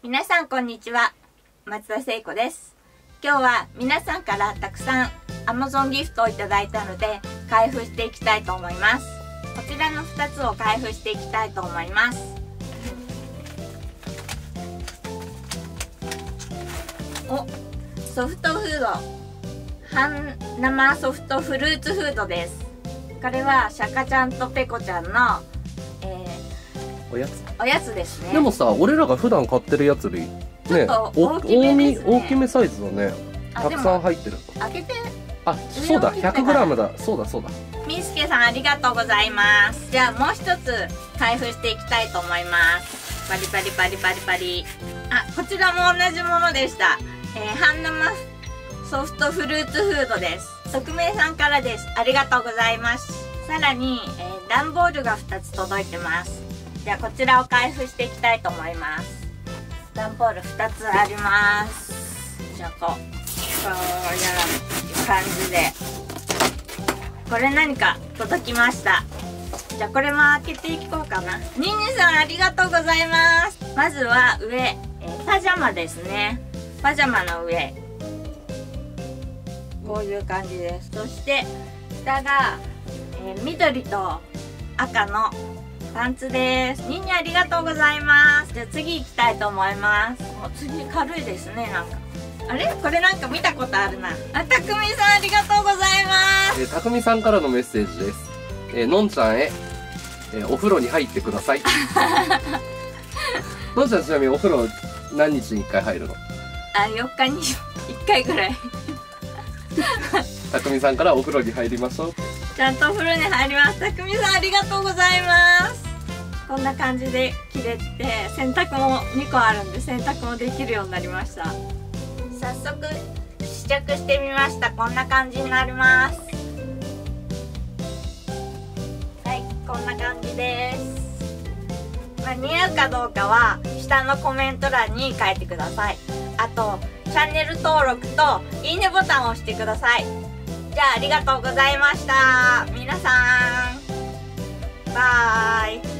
皆さんこんにちは。松田聖子です。今日は皆さんからたくさん Amazon ギフトをいただいたので開封していきたいと思います。こちらの2つを開封していきたいと思います。おソフトフード。半生ソフトフルーツフードです。これはシャカちゃんとペコちゃんの、おやつ。ー、おやつですね。でもさ俺らが普段買ってるやつよりね大きめね。大きめサイズだねたくさんも入ってる。開けて。あそうだ上を切ってから 100g だ。そうだそうだ。みーすけさんありがとうございます。じゃあもう一つ開封していきたいと思います。パリパリパリパリパリ。あこちらも同じものでした、えー、半生ソフトフルーツフードです。匿名さんからです。ありがとうございます。さらに、えー、段ボールが2つ届いてますじゃあこちらを開封していきたいと思います。段ボール2つあります。じゃあこうこういう感じで。これ何か届きました。じゃあこれも開けていこうかな。ニンニさんありがとうございます。まずは上、えーパジャマですね。パジャマの上。こういう感じです。そして下が、えー緑と赤のパンツです。ニンニありがとうございます。じゃあ次行きたいと思います。お次軽いですねなんか。あれ？これなんか見たことあるな。あたくみさんありがとうございます。えー、たくみさんからのメッセージです。えーのんちゃんへ、えーお風呂に入ってください。のんちゃんちなみにお風呂何日に1回入るの？あ4日に1回ぐらい。たくみさんからお風呂に入りましょう。ちゃんとお風呂に入ります。たくみさんありがとうございます。こんな感じで切れて洗濯も2個あるんで洗濯もできるようになりました。早速試着してみました。こんな感じになります。はいこんな感じです、まあ、似合うかどうかは下のコメント欄に書いてください。あとチャンネル登録といいねボタンを押してください。じゃあありがとうございました。皆さん。バイ。